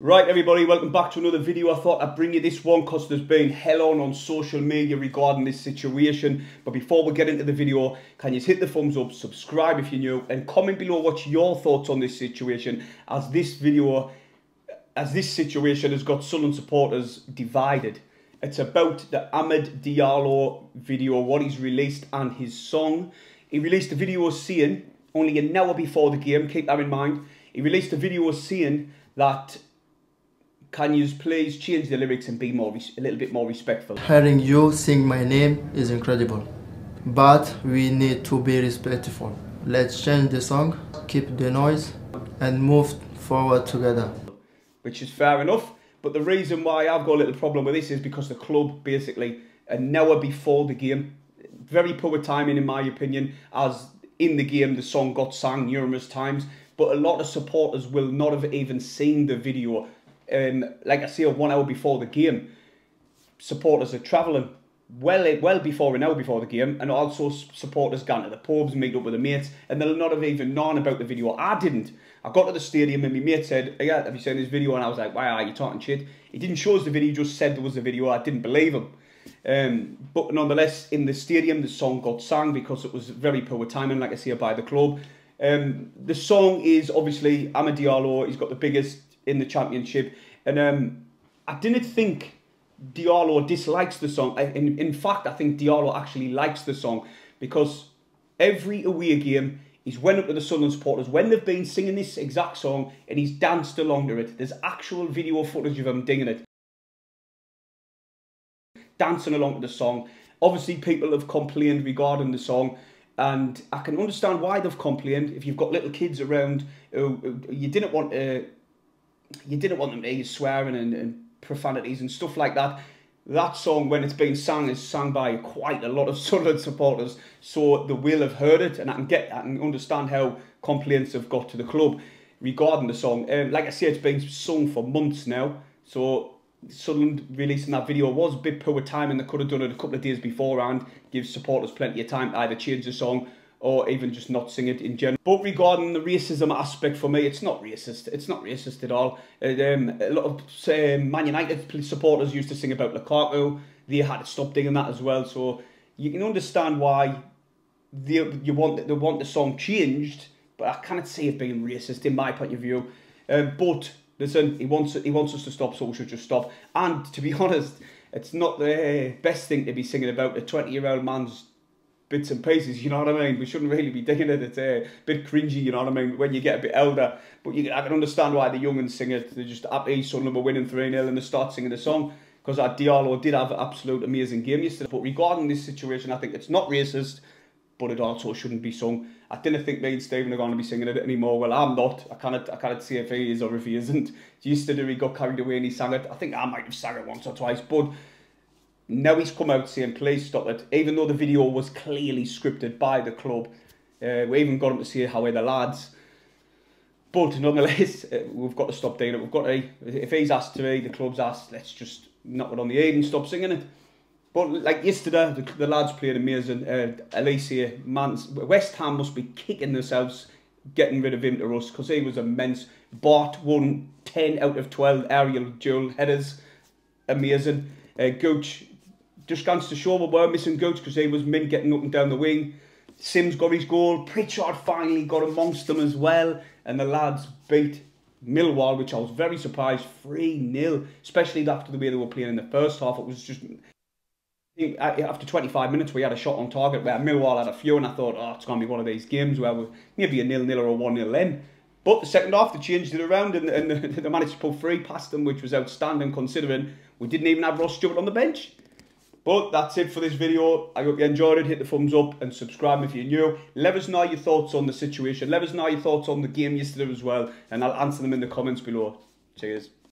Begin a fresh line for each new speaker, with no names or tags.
Right everybody, welcome back to another video. I thought I'd bring you this one because there's been hell on on social media regarding this situation. But before we get into the video, can you hit the thumbs up, subscribe if you're new, and comment below what's your thoughts on this situation as this video, as this situation has got Sunderland supporters divided. It's about the Amad Diallo video, what he's released and his song. He released a video saying, only an hour before the game, keep that in mind, he released a video saying that can you please change the lyrics and be more a little bit more respectful?
Hearing you sing my name is incredible, but we need to be respectful. Let's change the song, keep the noise, and move forward together.
Which is fair enough, but the reason why I've got a little problem with this is because the club basically an hour before the game, very poor timing in my opinion, as in the game the song got sung numerous times, but a lot of supporters will not have even seen the video um, like I say, one hour before the game, supporters are travelling well well before an hour before the game, and also supporters gone to the pubs, meet up with the mates, and they'll not have even known about the video. I didn't. I got to the stadium and my mate said, yeah, have you seen this video? And I was like, why are you talking shit? He didn't show us the video, he just said there was a video. I didn't believe him. Um, but nonetheless, in the stadium, the song got sung because it was very poor timing, like I say, by the club. Um, the song is obviously Amad Diallo. He's got the biggest in the championship. And um, I didn't think Diallo dislikes the song. In, in fact, I think Diallo actually likes the song because every away game, he's went up to the Sunderland supporters when they've been singing this exact song and he's danced along to it. There's actual video footage of him dinging it. Dancing along to the song. Obviously, people have complained regarding the song and I can understand why they've complained. If you've got little kids around you didn't want to you didn't want them to use swearing and, and profanities and stuff like that. That song, when it's being sung, is sung by quite a lot of Sunderland supporters, so they will have heard it, and I can get, can understand how complaints have got to the club regarding the song. Um, like I say, it's been sung for months now, so Sunderland releasing that video was a bit poor timing. They could have done it a couple of days beforehand, give supporters plenty of time to either change the song or even just not sing it in general. But regarding the racism aspect for me, it's not racist. It's not racist at all. Um, a lot of Man United supporters used to sing about Lukaku. They had to stop doing that as well. So you can understand why they you want they want the song changed, but I cannot see it being racist in my point of view. Um, but listen, he wants he wants us to stop, so we should just stop. And to be honest, it's not the best thing to be singing about a twenty year old man's bits and pieces, you know what I mean? We shouldn't really be digging it. It's a bit cringy, you know what I mean, when you get a bit older. But you, I can understand why the young and sing it. They're just happy Sunderland were winning 3 0 and they start singing the song. Because our Diallo did have an absolute amazing game yesterday. But regarding this situation, I think it's not racist, but it also shouldn't be sung. I didn't think me and Stephen are going to be singing it anymore. Well, I'm not. I cannot, I cannot see if he is or if he isn't. Yesterday he got carried away and he sang it. I think I might have sang it once or twice, but now he's come out saying, please stop it. Even though the video was clearly scripted by the club. Uh, we even got him to say how are the lads. But nonetheless, uh, we've got to stop doing it. We've got to, if he's asked to be, the club's asked, let's just knock it on the head and stop singing it. But like yesterday, the, the lads played amazing. Uh, Alese, man, West Ham must be kicking themselves getting rid of him to us because he was immense. Batth won 10 out of 12 aerial dual headers. Amazing. Uh, Gooch just goes to show we were missing Gooch because he was min getting up and down the wing. Simms got his goal. Pritchard finally got amongst them as well. And the lads beat Millwall, which I was very surprised, 3-0. Especially after the way they were playing in the first half. It was just... After 25 minutes, we had a shot on target where Millwall had a few, and I thought, oh, it's going to be one of these games where we're maybe a nil-nil or a 1-0 then. But the second half, they changed it around and, and they managed to pull three past them, which was outstanding considering we didn't even have Ross Stewart on the bench. But that's it for this video. I hope you enjoyed it. Hit the thumbs up and subscribe if you're new. Let us know your thoughts on the situation. Let us know your thoughts on the game yesterday as well. And I'll answer them in the comments below. Cheers.